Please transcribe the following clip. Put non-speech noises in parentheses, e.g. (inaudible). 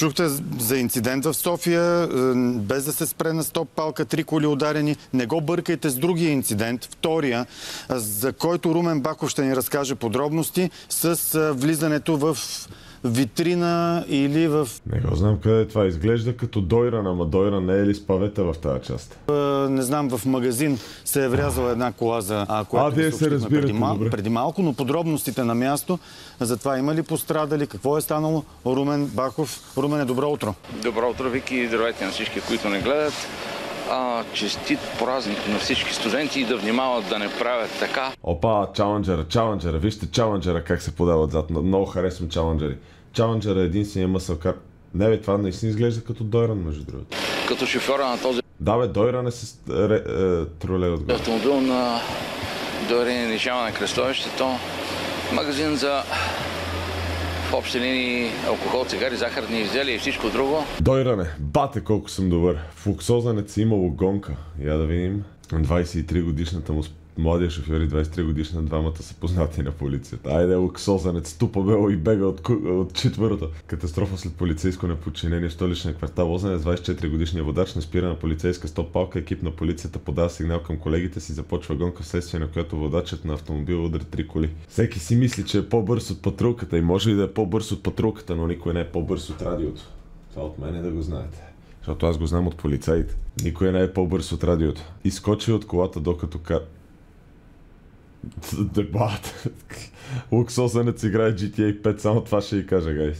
Чухте за инцидент в София, без да се спре на стоп палка, три коли ударени. Не го бъркайте с другия инцидент, втория, за който Румен Баков ще ни разкаже подробности с влизането в витрина или в... Не го знам къде е това. Изглежда като Дойран, ама Дойран не е ли с павета в тази част? Е, не знам, в магазин се е врязала една кола, за а, която а, вие се разбирате, преди, мал... преди малко, но подробностите на място за това има ли пострадали, какво е станало, Румен Бахов. Румен, е добро утро. Добро утро, Вики, здравейте на всички, които не гледат. А, честит празник на всички студенти и да внимават да не правят така. Опа, чаленджера, чаленджера. Вижте чаленджера как се подава отзад. Много харесвам чаленджери. Чаленджера е единствения мъсълкар. Не бе, това наистина изглежда като Дойран, между другото. Като шофьора на този Да бе, Дойран е с ре, е, троле отгоре. автомобил на Дойран лишава на кръстовището. Магазин за в общи линии алкохол, цигари, захарни изделия и всичко друго. Дойране, бате колко съм добър. В Луксозанец е имало гонка. Я да видим. 23 годишната му младия шофьор и 23 годишна двамата са познати на полицията. Айде, луксозанец, тупа бело и бега от, от четвърта. Катастрофа след полицейско неподчинение в столичния квартал Лозенец. 24 годишния водач не спира на полицейска стоп палка. Екип на полицията подава сигнал към колегите си, започва гонка вследствие на която водачът на автомобил удари три коли. Всеки си мисли, че е по-бърз от патрулката и може и да е по-бърз от патрулката, но никой не е по-бърз от радиото. Това от мен е да го знаете. Защото аз го знам от полицаите. Никой не е по-бърз от радиото. Изкочи от колата докато ка... Дебат. (laughs) Луксозенец играе GTA 5, само това ще ви кажа, гайс.